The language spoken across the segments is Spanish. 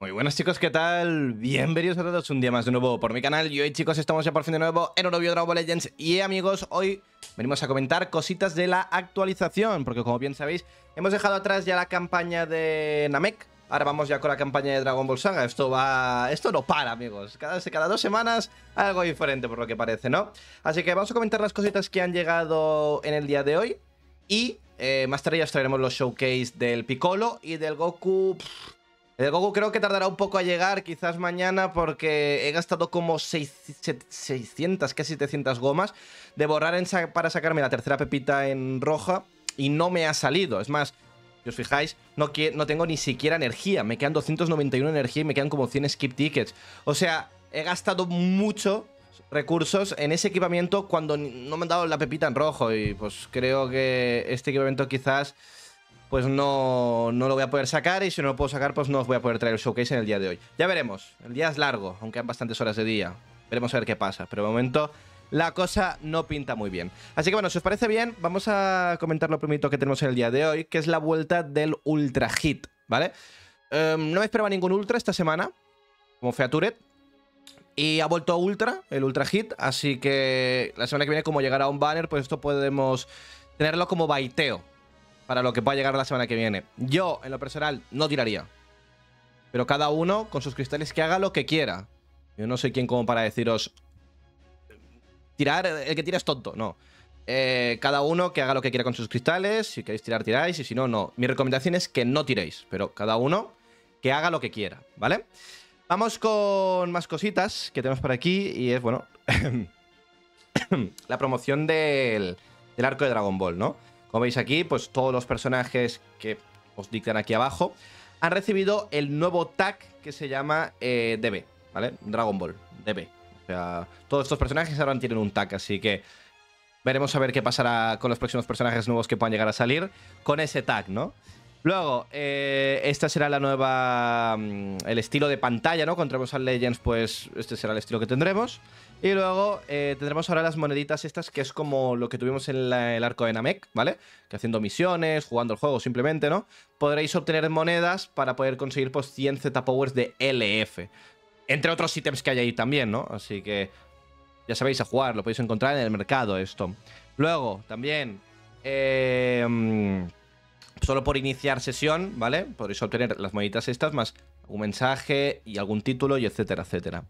Muy buenas chicos, ¿qué tal? Bienvenidos a todos un día más de nuevo por mi canal y hoy chicos estamos ya por fin de nuevo en Orovio Dragon Ball Legends y amigos, hoy venimos a comentar cositas de la actualización porque como bien sabéis, hemos dejado atrás ya la campaña de Namek Ahora vamos ya con la campaña de Dragon Ball Saga. Esto va. Esto no para, amigos. Cada, cada dos semanas algo diferente, por lo que parece, ¿no? Así que vamos a comentar las cositas que han llegado en el día de hoy. Y eh, más tarde ya os traeremos los showcase del Piccolo y del Goku. El Goku creo que tardará un poco a llegar, quizás mañana, porque he gastado como 600, casi 700 gomas de borrar para sacarme la tercera pepita en roja y no me ha salido. Es más, si os fijáis, no, no tengo ni siquiera energía. Me quedan 291 energía y me quedan como 100 skip tickets. O sea, he gastado mucho recursos en ese equipamiento cuando no me han dado la pepita en rojo. Y pues creo que este equipamiento quizás pues no, no lo voy a poder sacar y si no lo puedo sacar pues no os voy a poder traer el showcase en el día de hoy. Ya veremos, el día es largo, aunque hay bastantes horas de día. Veremos a ver qué pasa, pero de momento la cosa no pinta muy bien. Así que bueno, si os parece bien, vamos a comentar lo primero que tenemos en el día de hoy, que es la vuelta del Ultra Hit, ¿vale? Em, no me esperaba ningún Ultra esta semana, como Featuret. Y ha vuelto Ultra, el Ultra Hit, así que la semana que viene como llegará un banner, pues esto podemos tenerlo como baiteo, para lo que pueda llegar la semana que viene. Yo, en lo personal, no tiraría. Pero cada uno, con sus cristales, que haga lo que quiera. Yo no soy quien como para deciros... Tirar, el que tira es tonto, no. Eh, cada uno que haga lo que quiera con sus cristales. Si queréis tirar, tiráis. Y si no, no. Mi recomendación es que no tiréis. Pero cada uno que haga lo que quiera, ¿vale? Vamos con más cositas que tenemos por aquí. Y es, bueno... la promoción del, del arco de Dragon Ball, ¿no? Como veis aquí, pues todos los personajes que os dictan aquí abajo han recibido el nuevo tag que se llama eh, DB, ¿vale? Dragon Ball, DB. O sea, todos estos personajes ahora tienen un tag, así que veremos a ver qué pasará con los próximos personajes nuevos que puedan llegar a salir con ese tag, ¿no? Luego, eh, esta será la nueva. Mm, el estilo de pantalla, ¿no? Contra al Legends, pues este será el estilo que tendremos. Y luego eh, tendremos ahora las moneditas estas, que es como lo que tuvimos en el arco de Namek, ¿vale? Que haciendo misiones, jugando el juego simplemente, ¿no? Podréis obtener monedas para poder conseguir pues 100 Z-Powers de LF. Entre otros ítems que hay ahí también, ¿no? Así que ya sabéis a jugar, lo podéis encontrar en el mercado esto. Luego, también... Eh, mm, solo por iniciar sesión, ¿vale? Podréis obtener las moneditas estas, más un mensaje y algún título y etcétera, etcétera.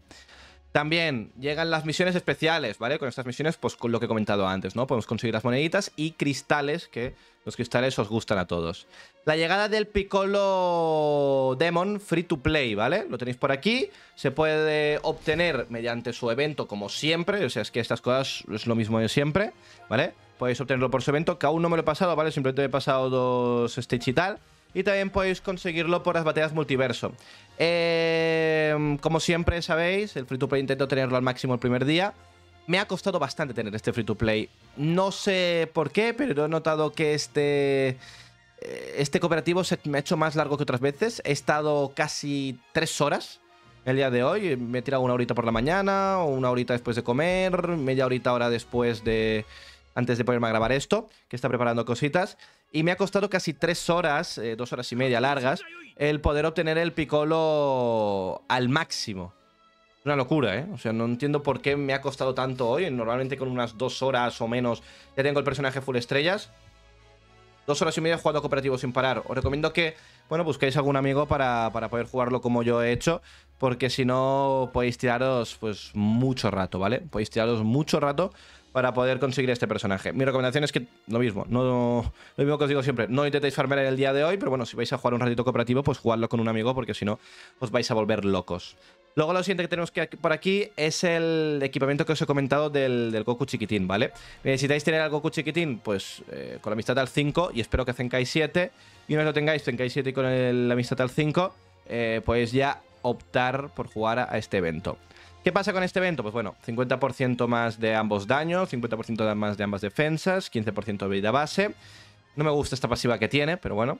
También llegan las misiones especiales, ¿vale? Con estas misiones, pues con lo que he comentado antes, ¿no? Podemos conseguir las moneditas y cristales, que los cristales os gustan a todos. La llegada del Piccolo Demon Free to Play, ¿vale? Lo tenéis por aquí. Se puede obtener mediante su evento, como siempre. O sea, es que estas cosas es lo mismo de siempre, ¿vale? Podéis obtenerlo por su evento, que aún no me lo he pasado, ¿vale? Simplemente he pasado dos stage y tal. Y también podéis conseguirlo por las batallas multiverso. Eh, como siempre sabéis, el free to play intento tenerlo al máximo el primer día. Me ha costado bastante tener este free to play. No sé por qué, pero he notado que este, eh, este cooperativo se me ha hecho más largo que otras veces. He estado casi tres horas el día de hoy. Me he tirado una horita por la mañana, una horita después de comer, media horita ahora después de... Antes de ponerme a grabar esto, que está preparando cositas. Y me ha costado casi tres horas, eh, dos horas y media largas, el poder obtener el Piccolo al máximo. Una locura, ¿eh? O sea, no entiendo por qué me ha costado tanto hoy. Normalmente con unas dos horas o menos ya tengo el personaje full estrellas. Dos horas y media jugando cooperativo sin parar. Os recomiendo que, bueno, busquéis algún amigo para, para poder jugarlo como yo he hecho. Porque si no, podéis tiraros, pues, mucho rato, ¿vale? Podéis tiraros mucho rato para poder conseguir este personaje. Mi recomendación es que lo mismo, no lo mismo que os digo siempre, no intentéis farmear el día de hoy, pero bueno, si vais a jugar un ratito cooperativo, pues jugadlo con un amigo porque si no os vais a volver locos. Luego lo siguiente que tenemos que por aquí es el equipamiento que os he comentado del, Goku chiquitín, ¿vale? Necesitáis tener al Goku chiquitín, pues eh, con la amistad al 5 y espero que Zenkai 7. Y una vez lo tengáis, Zenkai 7 y con la amistad al 5, eh, pues ya optar por jugar a este evento. ¿Qué pasa con este evento? Pues bueno, 50% más de ambos daños, 50% más de ambas defensas, 15% de vida base. No me gusta esta pasiva que tiene, pero bueno.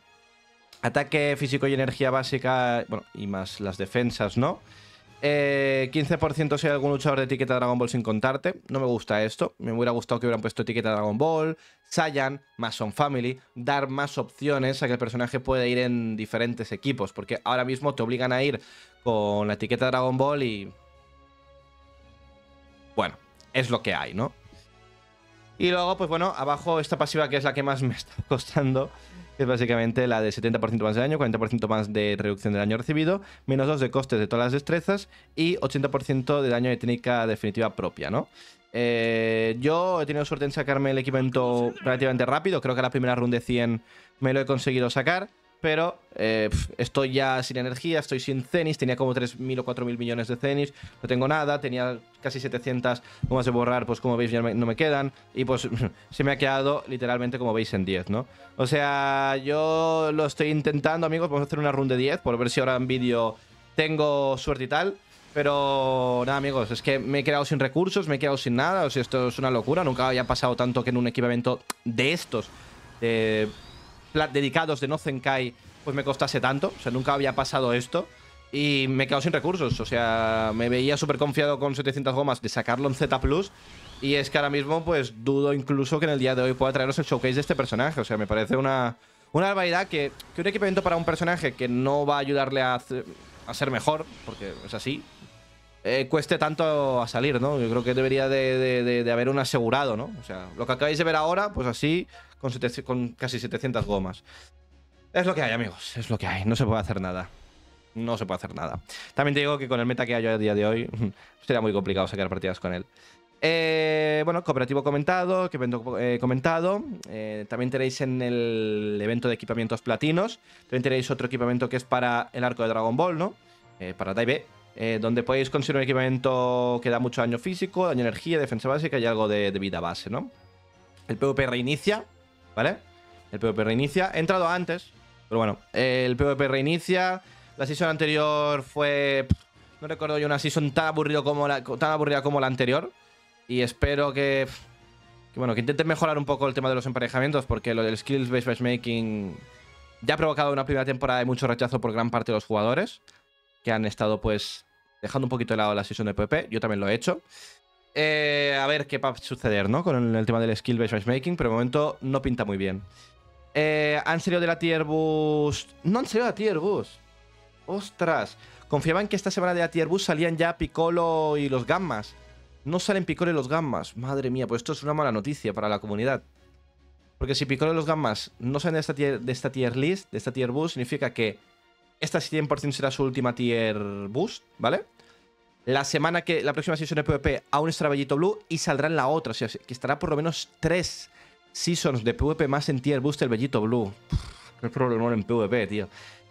Ataque físico y energía básica, bueno, y más las defensas, ¿no? Eh, 15% si hay algún luchador de etiqueta Dragon Ball sin contarte. No me gusta esto. Me hubiera gustado que hubieran puesto etiqueta Dragon Ball, Saiyan, Mason Family, dar más opciones a que el personaje pueda ir en diferentes equipos. Porque ahora mismo te obligan a ir con la etiqueta Dragon Ball y. Bueno, es lo que hay, ¿no? Y luego, pues bueno, abajo esta pasiva que es la que más me está costando es básicamente la de 70% más de daño, 40% más de reducción de daño recibido, menos 2 de costes de todas las destrezas y 80% de daño de técnica definitiva propia, ¿no? Eh, yo he tenido suerte en sacarme el equipamiento relativamente rápido, creo que la primera run de 100 me lo he conseguido sacar pero eh, estoy ya sin energía, estoy sin cenis, tenía como 3.000 o 4.000 millones de cenis, no tengo nada, tenía casi 700 gomas de borrar, pues como veis ya no me quedan, y pues se me ha quedado literalmente como veis en 10, ¿no? O sea, yo lo estoy intentando, amigos, vamos a hacer una run de 10, por ver si ahora en vídeo tengo suerte y tal, pero nada, amigos, es que me he quedado sin recursos, me he quedado sin nada, o sea, esto es una locura, nunca había pasado tanto que en un equipamiento de estos, de dedicados de no Zenkai pues me costase tanto. O sea, nunca había pasado esto. Y me he quedado sin recursos. O sea, me veía súper confiado con 700 gomas de sacarlo en Z Plus. Y es que ahora mismo, pues dudo incluso que en el día de hoy pueda traeros el showcase de este personaje. O sea, me parece una, una barbaridad que, que un equipamiento para un personaje que no va a ayudarle a, a ser mejor, porque es así, eh, cueste tanto a salir, ¿no? Yo creo que debería de, haber un asegurado, ¿no? O sea, lo que acabáis de ver ahora, pues así, con, casi 700 gomas. Es lo que hay, amigos, es lo que hay, no se puede hacer nada. No se puede hacer nada. También te digo que con el meta que hay a día de hoy, sería muy complicado sacar partidas con él. Eh, bueno, cooperativo comentado, evento eh, comentado. también tenéis en el evento de equipamientos platinos. También tenéis otro equipamiento que es para el arco de Dragon Ball, ¿no? para Daibe. Eh, donde podéis conseguir un equipamiento que da mucho daño físico, daño energía, defensa básica y algo de, vida base, ¿no? El PvP reinicia, ¿vale? El PvP reinicia. He entrado antes, pero bueno, el PvP reinicia. La season anterior fue... No recuerdo yo una season tan, aburrida como la anterior. Y espero que... Que bueno, que intenten mejorar un poco el tema de los emparejamientos, porque lo del Skills Based Matchmaking ya ha provocado una primera temporada de mucho rechazo por gran parte de los jugadores que han estado pues dejando un poquito de lado la sesión de PvP. Yo también lo he hecho. Eh, a ver qué va a suceder, ¿no? Con el, tema del skill based matchmaking, pero de momento no pinta muy bien. Eh, han salido de la tier boost. No han salido de la tier boost. Ostras. Confiaban que esta semana de la tier boost salían ya Piccolo y los Gammas. No salen Piccolo y los Gammas. Madre mía, pues esto es una mala noticia para la comunidad. Porque si Piccolo y los Gammas no salen de esta tier, de esta tier list, de esta tier boost, significa que esta 100% será su última tier boost, ¿vale? La semana que. La próxima season de PvP aún estará Bellito Blue y saldrá en la otra. O sea, que estará por lo menos tres seasons de PvP más en tier boost el Bellito Blue. qué problema en PvP, tío.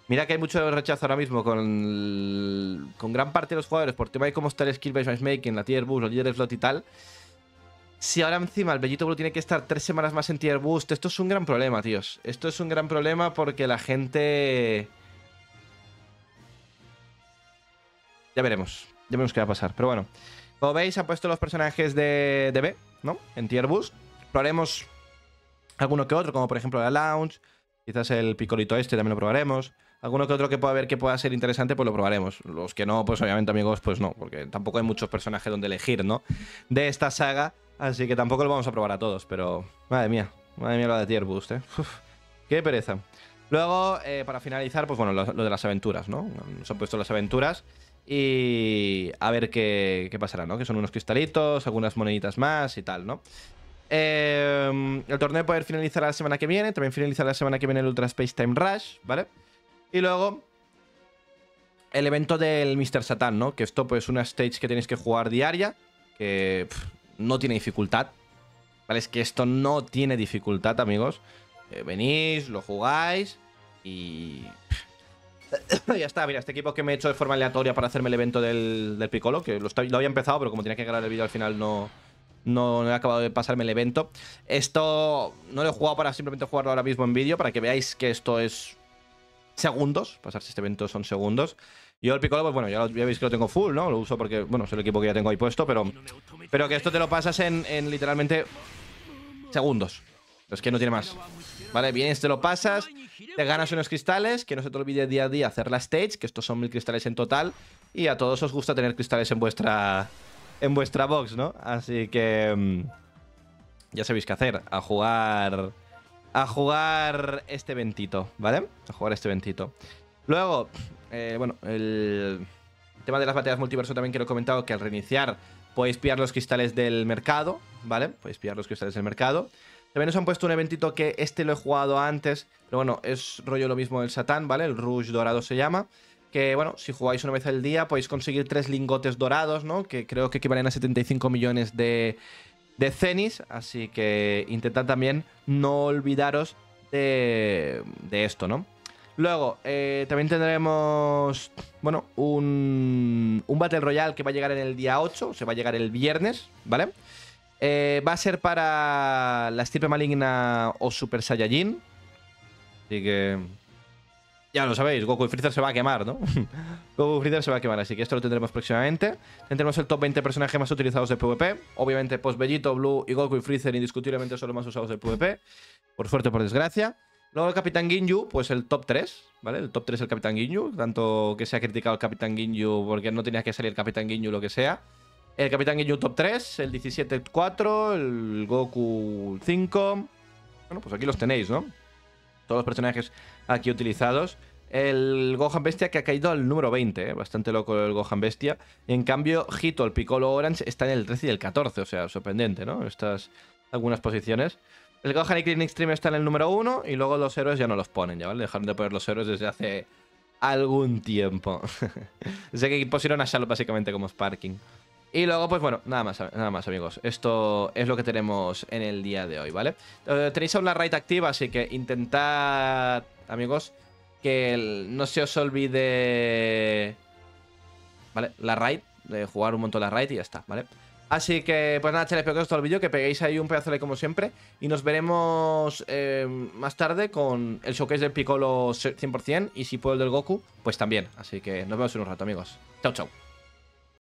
Mira que hay mucho rechazo ahora mismo con, con gran parte de los jugadores por tema de cómo está el skill based matchmaking, la tier boost, los líderes slot y tal. Si ahora encima el Bellito Blue tiene que estar tres semanas más en tier boost, esto es un gran problema, tíos. Esto es un gran problema porque la gente Ya veremos. Ya veremos qué va a pasar. Pero bueno. Como veis, han puesto los personajes de, de B, ¿no? En Tier Boost. Probaremos alguno que otro, como por ejemplo la Lounge. Quizás el picolito este también lo probaremos. Alguno que otro que pueda ver que pueda ser interesante, pues lo probaremos. Los que no, pues obviamente, amigos, pues no. Porque tampoco hay muchos personajes donde elegir, ¿no? De esta saga. Así que tampoco lo vamos a probar a todos. Pero, madre mía. Madre mía lo de Tier Boost, ¿eh? qué pereza. Luego, eh, para finalizar, pues bueno, lo, lo, de las aventuras, ¿no? Nos han puesto las aventuras. Y a ver qué, pasará, ¿no? Que son unos cristalitos, algunas moneditas más y tal, ¿no? Eh, el torneo puede finalizar la semana que viene. También finalizar la semana que viene el Ultra Space Time Rush, ¿vale? Y luego el evento del Mr. Satan, ¿no? Que esto pues es una stage que tenéis que jugar diaria, que no tiene dificultad, ¿vale? Es que esto no tiene dificultad, amigos. Eh, venís, lo jugáis y ya está, mira, este equipo que me he hecho de forma aleatoria para hacerme el evento del, del Piccolo, que lo, había empezado, pero como tenía que grabar el vídeo al final no, no, he acabado de pasarme el evento. Esto no lo he jugado para simplemente jugarlo ahora mismo en vídeo, para que veáis que esto es segundos. Pasarse este evento son segundos. Yo el Piccolo, pues bueno, ya, veis que lo tengo full, ¿no? Lo uso porque, bueno, es el equipo que ya tengo ahí puesto, pero, pero que esto te lo pasas en, en literalmente segundos. Es que no tiene más. Vale, bien, te lo pasas, te ganas unos cristales, que no se te olvide día a día hacer la stage, que estos son mil cristales en total. Y a todos os gusta tener cristales en vuestra, en vuestra box, ¿no? Así que... Mm, ya sabéis qué hacer. A jugar... A jugar este ventito, ¿vale? A jugar este ventito. Luego, eh, bueno, el tema de las baterías multiverso también quiero comentado que al reiniciar podéis pillar los cristales del mercado, ¿vale? Podéis pillar los cristales del mercado. También nos han puesto un eventito que este lo he jugado antes, pero bueno, es rollo lo mismo del Satán, ¿vale? El Rouge dorado se llama. Que bueno, si jugáis una vez al día podéis conseguir tres lingotes dorados, ¿no? Que creo que equivalen a 75 millones de, de cenis. Así que intentad también no olvidaros de, de esto, ¿no? Luego, eh, también tendremos, bueno, un, un Battle Royale que va a llegar en el día 8, se va a llegar el viernes, ¿vale? Eh, va a ser para la estirpe maligna o Super Saiyajin. Así que... Ya lo sabéis, Goku y Freezer se va a quemar, ¿no? Goku y Freezer se va a quemar, así que esto lo tendremos próximamente. Tendremos el top 20 personajes más utilizados de PvP. Obviamente, pues Bellito, Blue y Goku y Freezer indiscutiblemente son los más usados de PvP. Por suerte o por desgracia. Luego el Capitán Ginyu, pues el top 3, ¿vale? El top 3 el Capitán Ginyu. Tanto que se ha criticado el Capitán Ginyu porque no tenía que salir el Capitán Ginyu lo que sea. El Capitán Ginyu top 3, el 17 4, el Goku 5. Bueno, pues aquí los tenéis, ¿no? Todos los personajes aquí utilizados. El Gohan Bestia que ha caído al número 20, ¿eh? bastante loco el Gohan Bestia. en cambio, Hito, el Piccolo Orange, está en el 13 y el 14, o sea, sorprendente, ¿no? Estas algunas posiciones. El Gohan y Krillin Extreme está en el número 1 y luego los héroes ya no los ponen, ¿ya vale? Dejaron de poner los héroes desde hace algún tiempo. desde que pusieron a Charlotte básicamente como Sparking. Y luego, pues bueno, nada más, nada más, amigos. Esto es lo que tenemos en el día de hoy, ¿vale? Eh, tenéis aún la raid activa, así que intentad, amigos, que no se os olvide... ¿Vale? La raid, de jugar un montón la raid y ya está, ¿vale? Así que, pues nada, chavales, espero que os el vídeo, que peguéis ahí un pedazo de like como siempre. Y nos veremos eh, más tarde con el showcase del Piccolo 100%. Y si puedo el del Goku, pues también. Así que nos vemos en un rato, amigos. Chao, chao.